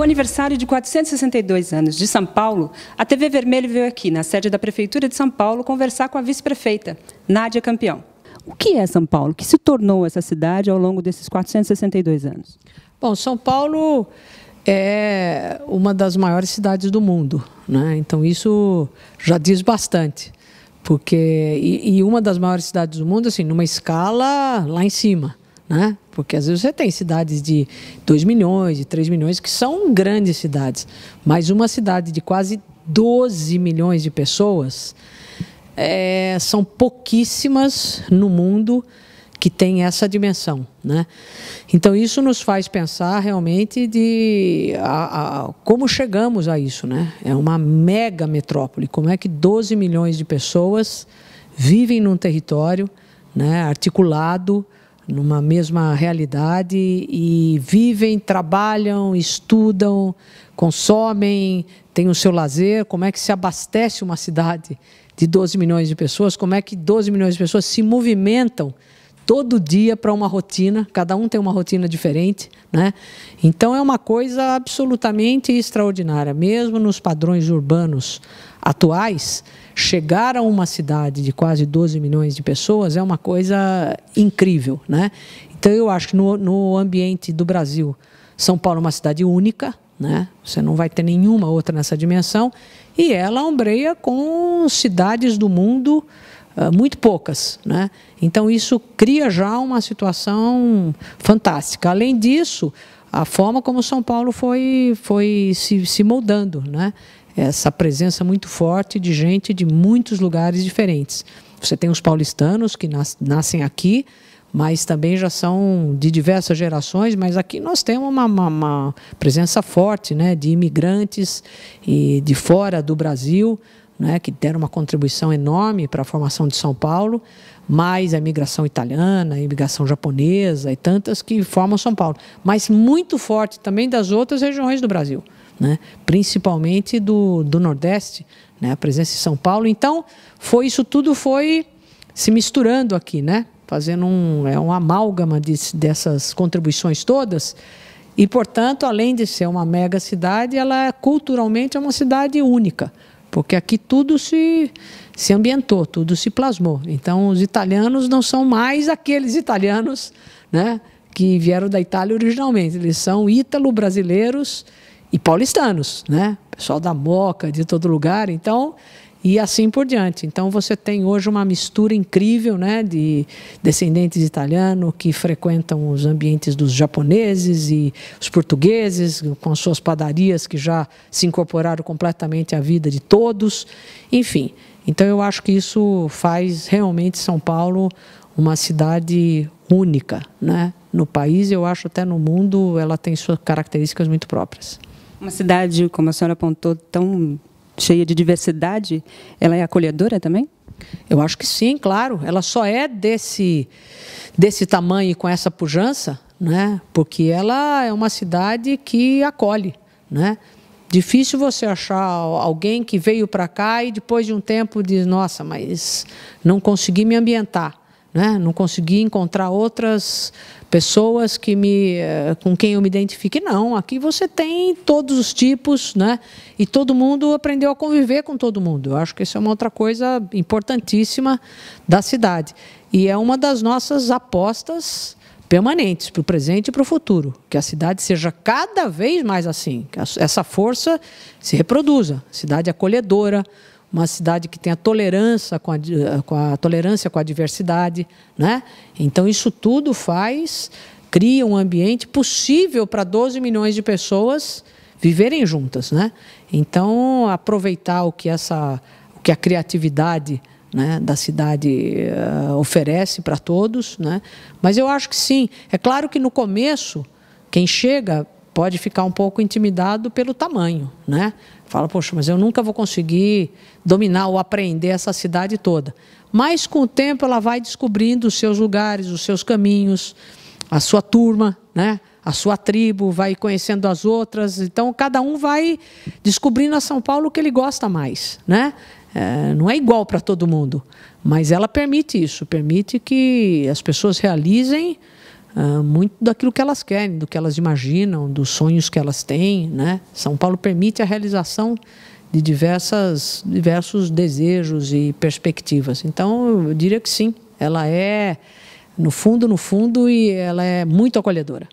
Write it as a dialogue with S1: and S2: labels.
S1: No aniversário de 462 anos de São Paulo, a TV Vermelho veio aqui, na sede da Prefeitura de São Paulo, conversar com a vice-prefeita, Nádia Campeão. O que é São Paulo? O que se tornou essa cidade ao longo desses 462 anos?
S2: Bom, São Paulo é uma das maiores cidades do mundo, né? Então isso já diz bastante, porque e, e uma das maiores cidades do mundo, assim, numa escala lá em cima, né? Porque às vezes você tem cidades de 2 milhões, de 3 milhões, que são grandes cidades, mas uma cidade de quase 12 milhões de pessoas é, são pouquíssimas no mundo que tem essa dimensão, né? Então isso nos faz pensar realmente de a, a, como chegamos a isso, né? É uma mega metrópole. Como é que 12 milhões de pessoas vivem num território, né, articulado numa mesma realidade e vivem, trabalham, estudam, consomem, têm o seu lazer? Como é que se abastece uma cidade de 12 milhões de pessoas? Como é que 12 milhões de pessoas se movimentam? Todo dia para uma rotina, cada um tem uma rotina diferente, né? Então é uma coisa absolutamente extraordinária, mesmo nos padrões urbanos atuais, chegar a uma cidade de quase 12 milhões de pessoas é uma coisa incrível, né? Então eu acho que no, no ambiente do Brasil, São Paulo é uma cidade única, né? Você não vai ter nenhuma outra nessa dimensão e ela ombreia com cidades do mundo muito poucas. Né? Então, isso cria já uma situação fantástica. Além disso, a forma como São Paulo foi, foi se, se moldando, né? essa presença muito forte de gente de muitos lugares diferentes. Você tem os paulistanos que nas, nascem aqui, mas também já são de diversas gerações, mas aqui nós temos uma, uma, uma presença forte né, de imigrantes e de fora do Brasil, né, que deram uma contribuição enorme para a formação de São Paulo, mais a imigração italiana, a imigração japonesa e tantas que formam São Paulo, mas muito forte também das outras regiões do Brasil, né, principalmente do, do Nordeste, né, a presença de São Paulo. Então, foi isso tudo foi se misturando aqui, né, fazendo um, é um amálgama de, dessas contribuições todas. E, portanto, além de ser uma mega cidade, ela é, culturalmente é uma cidade única porque aqui tudo se, se ambientou, tudo se plasmou. Então, os italianos não são mais aqueles italianos né, que vieram da Itália originalmente, eles são ítalo-brasileiros e paulistanos, né? pessoal da Moca, de todo lugar. Então, e assim por diante. Então você tem hoje uma mistura incrível né, de descendentes italianos que frequentam os ambientes dos japoneses e os portugueses, com suas padarias que já se incorporaram completamente à vida de todos. Enfim, então eu acho que isso faz realmente São Paulo uma cidade única né? no país, eu acho até no mundo, ela tem suas características muito próprias.
S1: Uma cidade, como a senhora apontou, tão cheia de diversidade, ela é acolhedora também?
S2: Eu acho que sim, claro. Ela só é desse, desse tamanho e com essa pujança, né? porque ela é uma cidade que acolhe. Né? Difícil você achar alguém que veio para cá e depois de um tempo diz: Nossa, mas não consegui me ambientar. Né? Não consegui encontrar outras pessoas que me, eh, com quem eu me identifique. Não, aqui você tem todos os tipos, né? E todo mundo aprendeu a conviver com todo mundo. Eu acho que isso é uma outra coisa importantíssima da cidade. E é uma das nossas apostas permanentes para o presente e para o futuro, que a cidade seja cada vez mais assim, que essa força se reproduza, cidade acolhedora, uma cidade que tenha tolerância com a, com a tolerância com a diversidade, né? Então isso tudo faz cria um ambiente possível para 12 milhões de pessoas viverem juntas, né? Então aproveitar o que essa o que a criatividade né, da cidade uh, oferece para todos, né? Mas eu acho que sim. É claro que no começo quem chega pode ficar um pouco intimidado pelo tamanho, né? Fala, poxa, mas eu nunca vou conseguir dominar ou aprender essa cidade toda. Mas com o tempo ela vai descobrindo os seus lugares, os seus caminhos, a sua turma, né? a sua tribo, vai conhecendo as outras. Então cada um vai descobrindo a São Paulo que ele gosta mais. Né? É, não é igual para todo mundo, mas ela permite isso, permite que as pessoas realizem uh, muito daquilo que elas querem, do que elas imaginam, dos sonhos que elas têm. Né? São Paulo permite a realização de diversas, diversos desejos e perspectivas. Então, eu diria que sim, ela é, no fundo, no fundo, e ela é muito acolhedora.